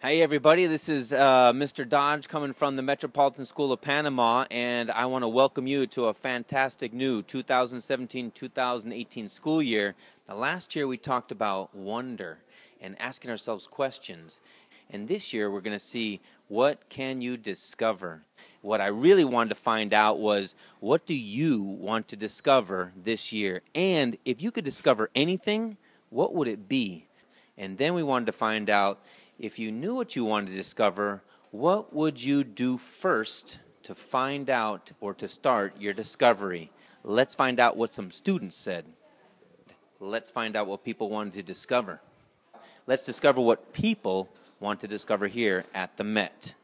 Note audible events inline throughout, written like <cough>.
Hey, everybody, this is uh, Mr. Dodge coming from the Metropolitan School of Panama, and I want to welcome you to a fantastic new 2017 2018 school year. Now, last year we talked about wonder and asking ourselves questions, and this year we're going to see what can you discover. What I really wanted to find out was what do you want to discover this year? And if you could discover anything, what would it be? And then we wanted to find out if you knew what you wanted to discover, what would you do first to find out or to start your discovery? Let's find out what some students said. Let's find out what people wanted to discover. Let's discover what people want to discover here at the Met.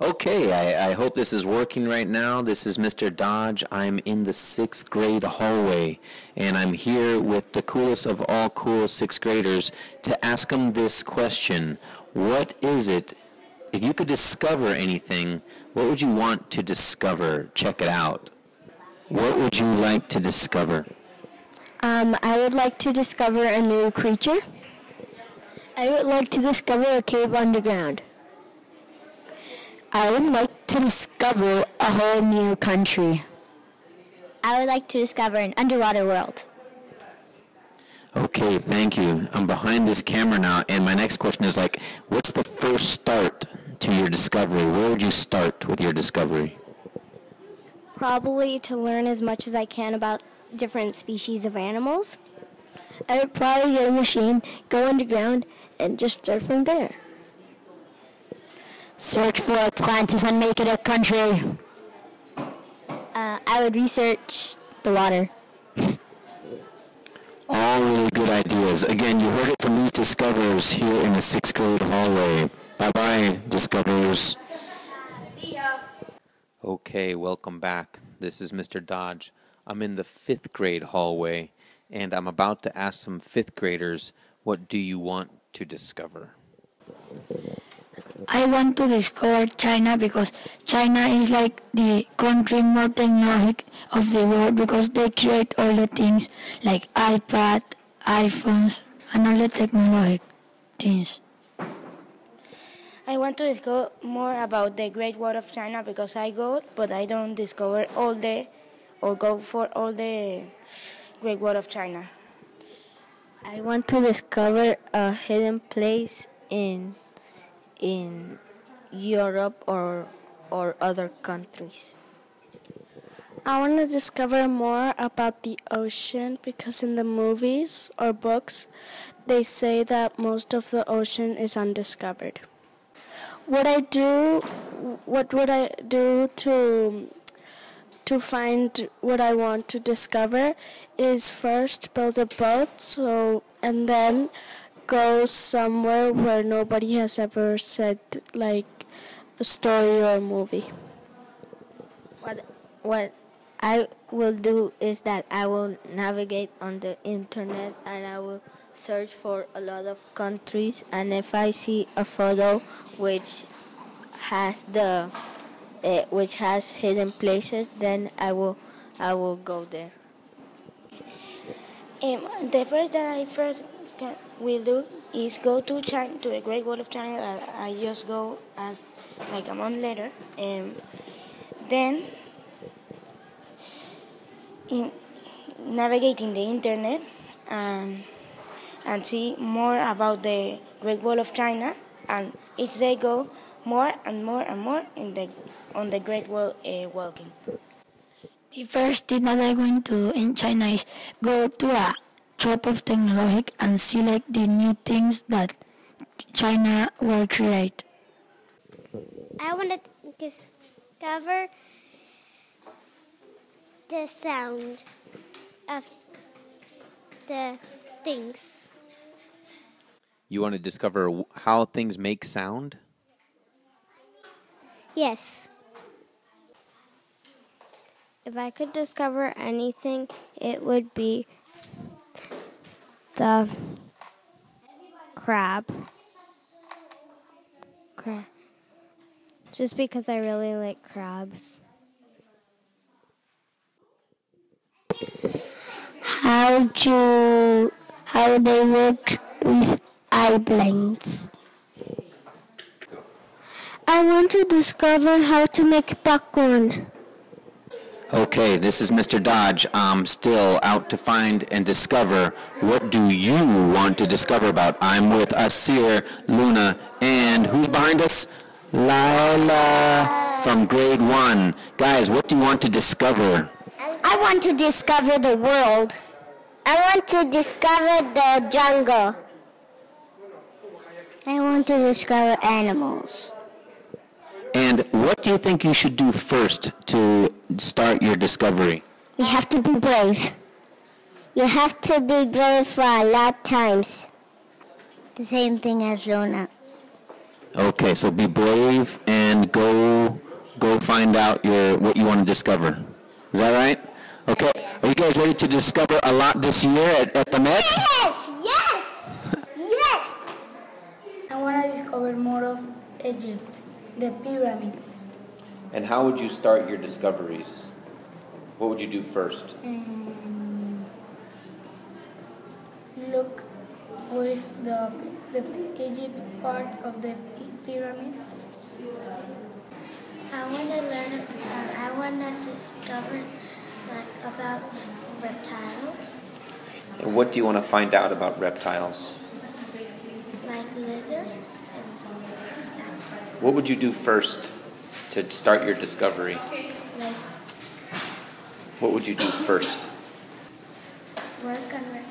Okay, I, I, hope this is working right now. This is Mr. Dodge. I'm in the sixth grade hallway, and I'm here with the coolest of all cool sixth graders to ask them this question What is it? If you could discover anything, what would you want to discover? Check it out. What would you like to discover? Um, I would like to discover a new creature. I would like to discover a cave underground. I would like to discover a whole new country. I would like to discover an underwater world. Okay, thank you. I'm behind this camera now, and my next question is like, what's the first start to your discovery? Where would you start with your discovery? Probably to learn as much as I can about different species of animals. I would probably get a machine, go underground, and just start from there. Search for Atlantis and make it a country. Uh, I would research the water. All really good ideas. Again, you heard it from these discoverers here in the sixth grade hallway. Bye bye, discoverers. See ya. Okay, welcome back. This is Mr. Dodge. I'm in the fifth grade hallway, and I'm about to ask some fifth graders what do you want to discover? I want to discover China because China is like the country more technologic of the world because they create all the things like iPad, iPhones, and all the technologic things. I want to discover more about the Great Wall of China because I go, but I don't discover all the or go for all the Great Wall of China. I want to discover a hidden place in in Europe or or other countries. I want to discover more about the ocean because in the movies or books they say that most of the ocean is undiscovered. What I do what would I do to to find what I want to discover is first build a boat so and then go somewhere where nobody has ever said like a story or a movie. What what I will do is that I will navigate on the internet and I will search for a lot of countries and if I see a photo which has the uh, which has hidden places then I will I will go there. Um, the first that I first can, will do is go to China, to the Great Wall of China. I, I just go as like a month later, and then in navigating the internet and and see more about the Great Wall of China. And each day go more and more and more in the on the Great Wall uh, walking. The first thing that I'm going to in China is go to a shop of technology and see like the new things that China will create. I want to discover the sound of the things. You want to discover how things make sound? Yes. If I could discover anything, it would be the crab. Crab. Just because I really like crabs. How do how they work with airplanes? I want to discover how to make popcorn. Okay, this is Mr. Dodge. I'm still out to find and discover what do you want to discover about. I'm with Asir, Luna, and who's behind us? Lila from grade one. Guys, what do you want to discover? I want to discover the world. I want to discover the jungle. I want to discover animals. And what do you think you should do first to start your discovery? You have to be brave. You have to be brave for a lot of times. The same thing as Luna. Okay, so be brave and go go find out your what you want to discover. Is that right? Okay. Are you guys ready to discover a lot this year at, at the Met? Yes! Yes! yes! <laughs> I want to discover more of Egypt, the pyramids. And how would you start your discoveries? What would you do first? and look with the the Egypt part of the pyramids. I want to learn. Uh, I want to discover like about reptiles, And what do you want to find out about reptiles? like lizards. What would you do first to start your discovery? What would you do first? work on